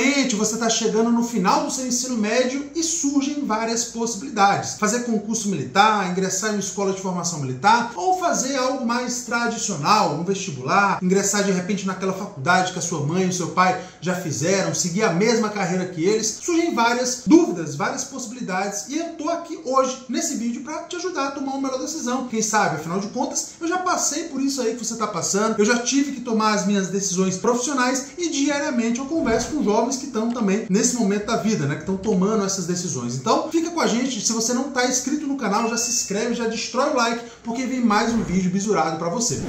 me Geralmente você está chegando no final do seu ensino médio e surgem várias possibilidades. Fazer concurso militar, ingressar em uma escola de formação militar ou fazer algo mais tradicional, um vestibular, ingressar de repente naquela faculdade que a sua mãe e o seu pai já fizeram, seguir a mesma carreira que eles. Surgem várias dúvidas, várias possibilidades e eu tô aqui hoje nesse vídeo para te ajudar a tomar uma melhor decisão. Quem sabe, afinal de contas, eu já passei por isso aí que você está passando, eu já tive que tomar as minhas decisões profissionais e diariamente eu converso com jovens que estão também nesse momento da vida, né, que estão tomando essas decisões. Então, fica com a gente, se você não está inscrito no canal, já se inscreve, já destrói o like, porque vem mais um vídeo bisurado para você.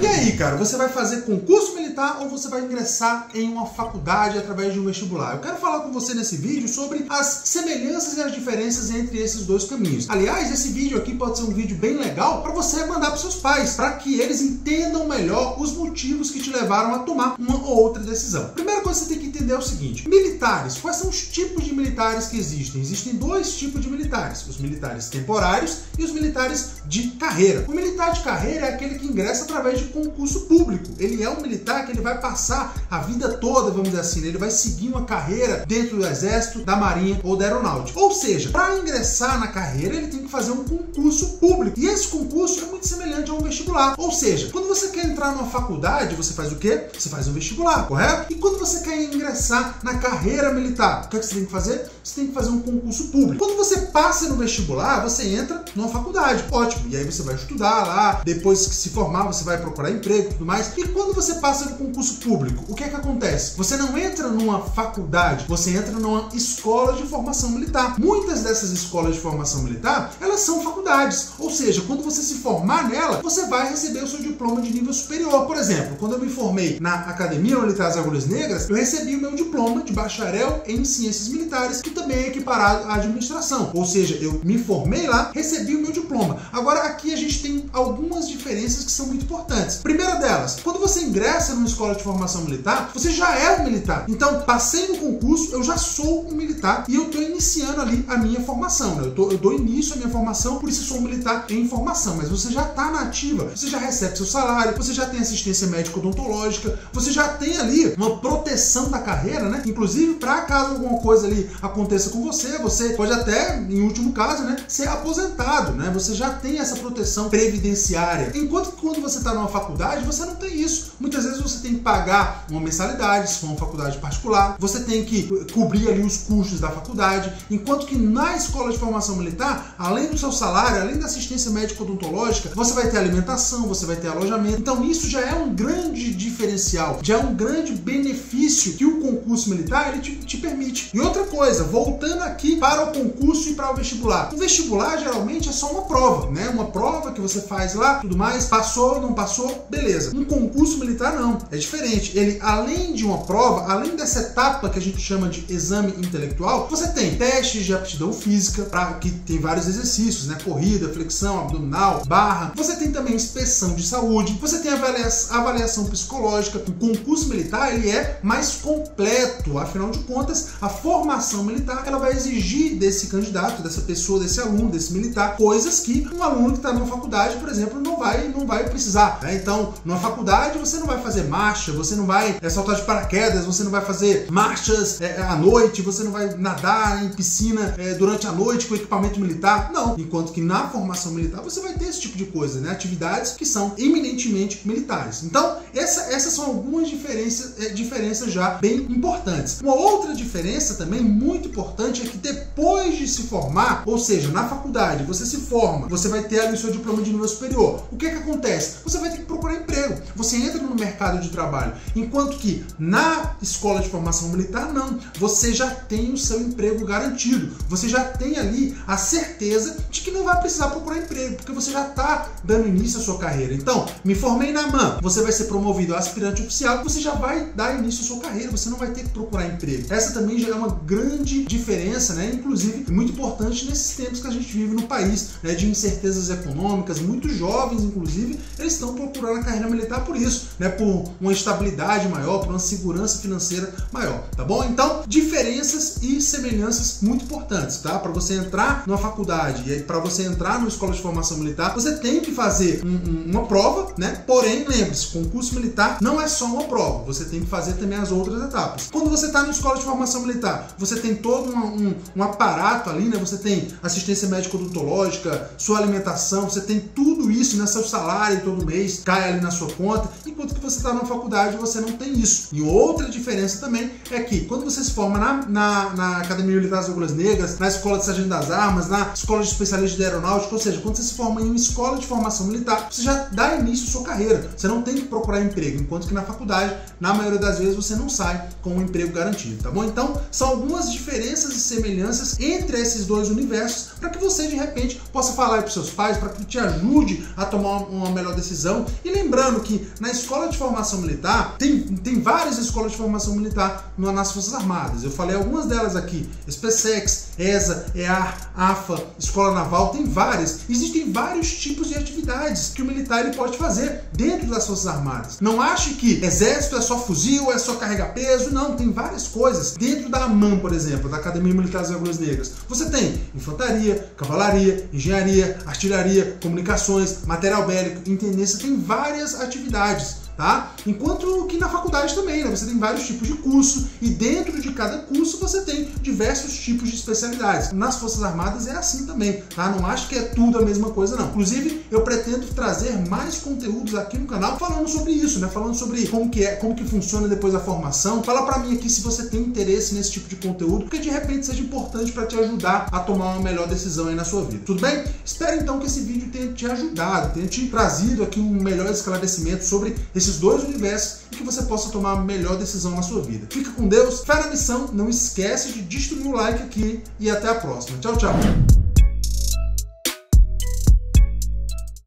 E aí, cara, você vai fazer concurso militar ou você vai ingressar em uma faculdade através de um vestibular? Eu quero falar com você nesse vídeo sobre as semelhanças e as diferenças entre esses dois caminhos. Aliás, esse vídeo aqui pode ser um vídeo bem legal para você mandar para seus pais, para que eles entendam melhor os motivos que te levaram a tomar uma ou outra decisão. Primeira coisa que você tem que entender é o seguinte: militares. Quais são os tipos de militares que existem? Existem dois tipos de militares: os militares temporários e os militares de carreira. O militar de carreira é aquele que ingressa através de concurso público. Ele é um militar que ele vai passar a vida toda, vamos dizer assim, né? ele vai seguir uma carreira dentro do exército, da marinha ou da aeronáutica. Ou seja, para ingressar na carreira, ele tem que fazer um concurso público. E esse concurso é muito semelhante a um vestibular. Ou seja, quando você quer entrar numa faculdade, você faz o quê? Você faz um vestibular, correto? E quando você quer ingressar na carreira militar, o que, é que você tem que fazer? Você tem que fazer um concurso público. Quando você passa no vestibular, você entra numa faculdade. Ótimo. E aí você vai estudar lá, depois que se formar, você vai procurar emprego e tudo mais. E quando você passa no concurso público, o que é que acontece? Você não entra numa faculdade, você entra numa escola de formação militar. Muitas dessas escolas de formação militar, elas são faculdades. Ou seja, quando você se formar nela, você vai receber o seu diploma de nível superior. Por exemplo, quando eu me formei na Academia Militar das Agulhas Negras, eu recebi o meu diploma de bacharel em ciências militares, que também é equiparado à administração. Ou seja, eu me formei lá, recebi o meu diploma. Agora aqui a gente tem algumas diferenças que são muito importantes. Primeira delas, quando você ingressa numa escola de formação militar, você já é um militar. Então, passei no concurso, eu já sou um militar e eu estou iniciando ali a minha formação. Né? Eu, tô, eu dou início à minha formação, por isso sou um militar em formação. Mas você já está na ativa, você já recebe seu salário, você já tem assistência médica odontológica, você já tem ali uma proteção da carreira, né? Inclusive, para caso alguma coisa ali aconteça com você, você pode até, em último caso, né, ser aposentado, né? Você já tem essa proteção previdenciária. Enquanto que quando você está numa faculdade, você não tem isso. Muitas vezes você tem que pagar uma mensalidade, se for uma faculdade particular, você tem que cobrir ali os custos da faculdade, enquanto que na escola de formação militar, além do seu salário, além da assistência médica odontológica, você vai ter alimentação, você vai ter alojamento. Então isso já é um grande diferencial, já é um grande benefício que o concurso militar ele te, te permite. E outra coisa, voltando aqui para o concurso e para o vestibular. O vestibular geralmente é só uma prova, né? Uma prova que você faz lá, tudo mais, passou, não passou, beleza. Um concurso militar não, é diferente. Ele, além de uma prova, além dessa etapa que a gente chama de exame intelectual, você tem testes de aptidão física, que tem vários exercícios, né? Corrida, flexão, abdominal, barra. Você tem também inspeção de saúde, você tem avaliação, avaliação psicológica. O concurso militar ele é mais completo, afinal de contas, a formação militar ela vai exigir desse candidato, dessa pessoa, desse aluno, desse militar, coisas que um aluno que está numa faculdade, por exemplo, não vai, não vai precisar. Né? Então, numa faculdade você não vai fazer marcha, você não vai é, saltar de paraquedas, você não vai fazer marchas é, à noite, você não vai nadar em piscina é, durante a noite com equipamento militar. Não. Enquanto que na formação militar você vai ter esse tipo de coisa, né? Atividades que são eminentemente militares. Então, essa, essas são algumas diferenças, é, diferenças já bem importantes. Uma outra diferença também muito importante é que depois de se formar, ou seja, na faculdade, você se forma, você vai ter ali o seu diploma de nível superior. O que é que acontece? Você vai ter que procurar emprego. Você entra no mercado de trabalho. Enquanto que na escola de formação militar, não. Você já tem o seu emprego garantido. Você já tem ali a certeza de que não vai precisar procurar emprego, porque você já está dando início à sua carreira. Então, me formei na MAN, você vai ser promovido a aspirante oficial, você já vai dar início à sua carreira, você não vai ter que procurar emprego. Essa também já é uma grande diferença, né? Inclusive, muito importante nesses tempos que a gente vive no país, né? De incertezas econômicas, muitos jovens, inclusive, eles estão procurando a carreira militar por isso, né? Por uma estabilidade maior, por uma segurança financeira maior, tá bom? Então, diferenças e semelhanças muito importantes, tá? Para você entrar numa faculdade e para você entrar numa escola de formação militar, você tem que fazer um, um, uma prova, né? Porém, lembre-se, concurso militar não é só uma prova, você tem que fazer também as outras etapas. Quando você está numa escola de formação militar, você tem todo um, um aparato ali, né? Você tem assistência médico-odontológica, sua alimentação, você tem tudo isso, né? Seu salário todo mês cai ali na sua conta, enquanto que você está na faculdade você não tem isso. E outra diferença também é que quando você se forma na, na, na Academia Militar das Agulhas Negras, na Escola de Sargento das Armas, na Escola de Especialista de Aeronáutica, ou seja, quando você se forma em uma escola de formação militar, você já dá início à sua carreira. Você não tem que procurar emprego, enquanto que na faculdade, na maioria das vezes, você não sai com um emprego garantido, tá bom? Então, são algumas diferenças e semelhanças entre esses dois universos para que você, de repente, possa falar para seus pais, para que te ajude a tomar uma melhor decisão. E lembrando que na escola de formação militar, tem, tem várias escolas de formação militar nas Forças Armadas. Eu falei algumas delas aqui: SpaceX, ESA, EAR, AFA, Escola Naval, tem várias. Existem vários tipos de atividades que o militar ele pode fazer dentro das Forças Armadas. Não ache que exército é só fuzil, é só carregar peso. Não, tem várias coisas. Dentro da AMAN, por exemplo, da Academia Militar das Agulhas Negras, você tem infantaria, cavalaria, engenharia, artilharia, comunicações, material bélico, intendência, tem várias atividades tá? Enquanto que na faculdade também, né? Você tem vários tipos de curso e dentro de cada curso você tem diversos tipos de especialidades. Nas Forças Armadas é assim também, tá? Não acho que é tudo a mesma coisa não. Inclusive, eu pretendo trazer mais conteúdos aqui no canal falando sobre isso, né? Falando sobre como que é, como que funciona depois da formação. Fala para mim aqui se você tem interesse nesse tipo de conteúdo, porque de repente seja importante para te ajudar a tomar uma melhor decisão aí na sua vida. Tudo bem? Espero então que esse vídeo tenha te ajudado, tenha te trazido aqui um melhor esclarecimento sobre esse esses dois universos e que você possa tomar a melhor decisão na sua vida. Fica com Deus, fé na missão, não esquece de destruir o like aqui e até a próxima. Tchau, tchau!